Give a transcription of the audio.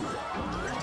Let's go.